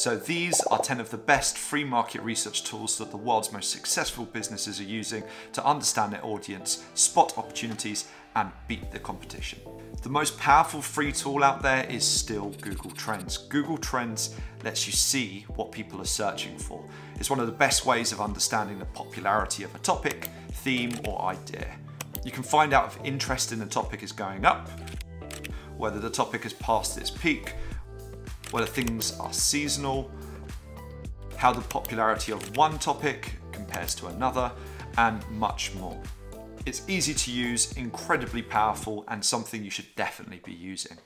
So these are 10 of the best free market research tools that the world's most successful businesses are using to understand their audience, spot opportunities, and beat the competition. The most powerful free tool out there is still Google Trends. Google Trends lets you see what people are searching for. It's one of the best ways of understanding the popularity of a topic, theme, or idea. You can find out if interest in the topic is going up, whether the topic has passed its peak, whether things are seasonal, how the popularity of one topic compares to another, and much more. It's easy to use, incredibly powerful, and something you should definitely be using.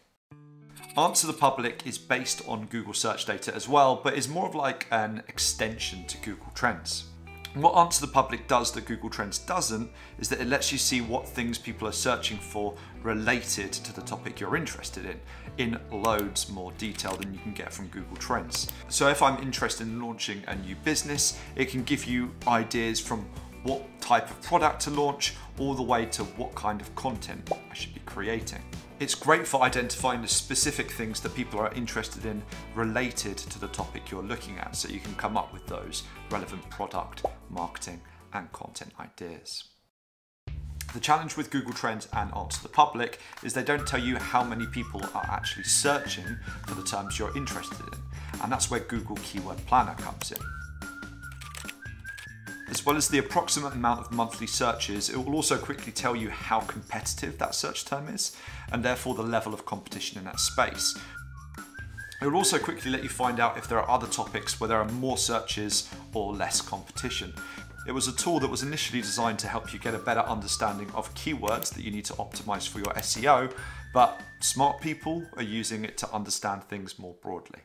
Answer the Public is based on Google search data as well, but is more of like an extension to Google Trends. What Answer the Public does that Google Trends doesn't is that it lets you see what things people are searching for related to the topic you're interested in, in loads more detail than you can get from Google Trends. So if I'm interested in launching a new business, it can give you ideas from what type of product to launch, all the way to what kind of content I should be creating. It's great for identifying the specific things that people are interested in related to the topic you're looking at, so you can come up with those relevant product, marketing, and content ideas. The challenge with Google Trends and Answer the Public is they don't tell you how many people are actually searching for the terms you're interested in, and that's where Google Keyword Planner comes in. As well as the approximate amount of monthly searches, it will also quickly tell you how competitive that search term is, and therefore the level of competition in that space. It will also quickly let you find out if there are other topics where there are more searches or less competition. It was a tool that was initially designed to help you get a better understanding of keywords that you need to optimize for your SEO, but smart people are using it to understand things more broadly.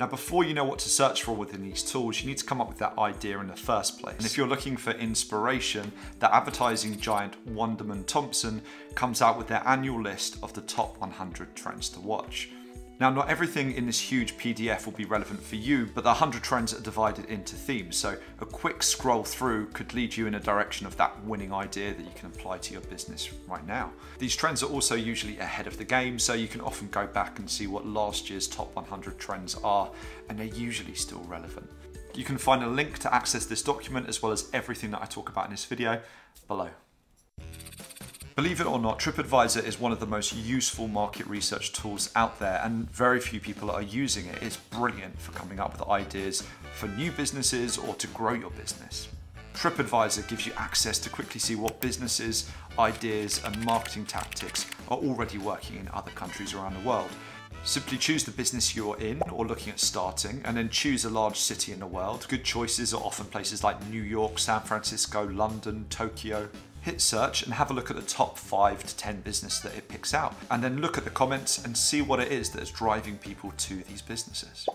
Now, before you know what to search for within these tools, you need to come up with that idea in the first place. And if you're looking for inspiration, the advertising giant Wunderman Thompson comes out with their annual list of the top 100 trends to watch. Now, not everything in this huge PDF will be relevant for you, but the 100 trends are divided into themes. So a quick scroll through could lead you in a direction of that winning idea that you can apply to your business right now. These trends are also usually ahead of the game, so you can often go back and see what last year's top 100 trends are, and they're usually still relevant. You can find a link to access this document as well as everything that I talk about in this video below. Believe it or not, TripAdvisor is one of the most useful market research tools out there, and very few people are using it. It's brilliant for coming up with ideas for new businesses or to grow your business. TripAdvisor gives you access to quickly see what businesses, ideas, and marketing tactics are already working in other countries around the world. Simply choose the business you're in or looking at starting, and then choose a large city in the world. Good choices are often places like New York, San Francisco, London, Tokyo hit search and have a look at the top 5 to 10 business that it picks out and then look at the comments and see what it is that is driving people to these businesses.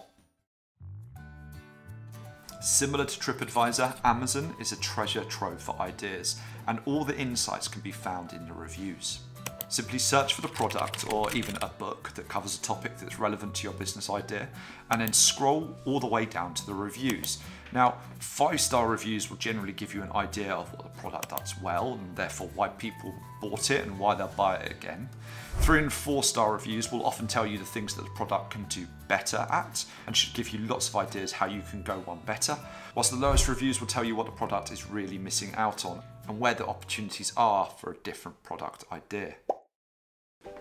Similar to TripAdvisor, Amazon is a treasure trove for ideas and all the insights can be found in the reviews. Simply search for the product or even a book that covers a topic that's relevant to your business idea and then scroll all the way down to the reviews. Now, five star reviews will generally give you an idea of what the product does well and therefore why people bought it and why they'll buy it again. Three and four star reviews will often tell you the things that the product can do better at and should give you lots of ideas how you can go one better. Whilst the lowest reviews will tell you what the product is really missing out on and where the opportunities are for a different product idea.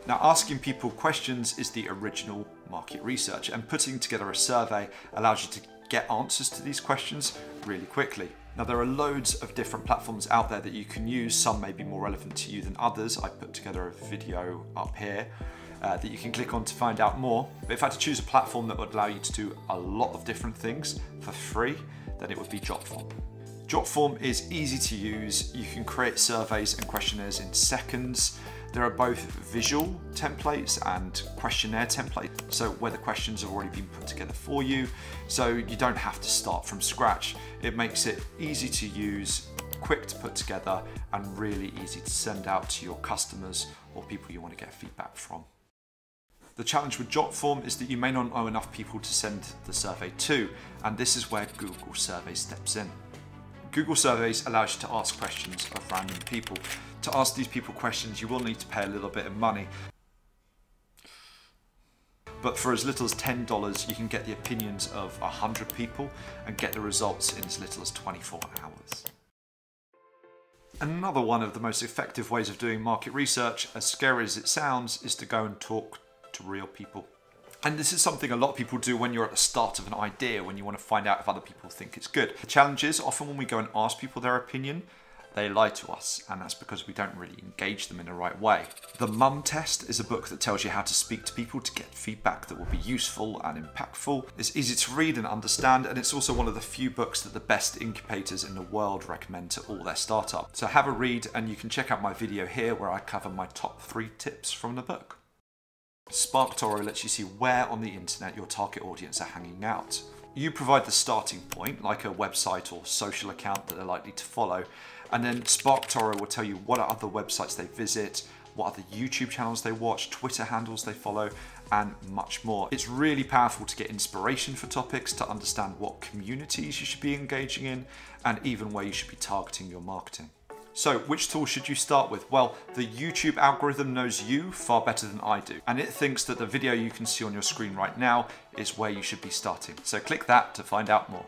Now, asking people questions is the original market research, and putting together a survey allows you to get answers to these questions really quickly. Now, there are loads of different platforms out there that you can use. Some may be more relevant to you than others. I put together a video up here uh, that you can click on to find out more. But if I had to choose a platform that would allow you to do a lot of different things for free, then it would be Jotform. Jotform is easy to use. You can create surveys and questionnaires in seconds. There are both visual templates and questionnaire templates, so where the questions have already been put together for you, so you don't have to start from scratch. It makes it easy to use, quick to put together, and really easy to send out to your customers or people you want to get feedback from. The challenge with Jotform is that you may not know enough people to send the survey to, and this is where Google Survey steps in. Google Surveys allows you to ask questions of random people. To ask these people questions, you will need to pay a little bit of money. But for as little as $10, you can get the opinions of 100 people and get the results in as little as 24 hours. Another one of the most effective ways of doing market research, as scary as it sounds, is to go and talk to real people. And this is something a lot of people do when you're at the start of an idea, when you want to find out if other people think it's good. The challenge is often when we go and ask people their opinion, they lie to us, and that's because we don't really engage them in the right way. The Mum Test is a book that tells you how to speak to people to get feedback that will be useful and impactful. It's easy to read and understand, and it's also one of the few books that the best incubators in the world recommend to all their startups. So have a read, and you can check out my video here where I cover my top three tips from the book. SparkToro lets you see where on the internet your target audience are hanging out. You provide the starting point, like a website or social account that they're likely to follow, and then SparkToro will tell you what other websites they visit, what other YouTube channels they watch, Twitter handles they follow, and much more. It's really powerful to get inspiration for topics, to understand what communities you should be engaging in, and even where you should be targeting your marketing. So, which tool should you start with? Well, the YouTube algorithm knows you far better than I do, and it thinks that the video you can see on your screen right now is where you should be starting. So click that to find out more.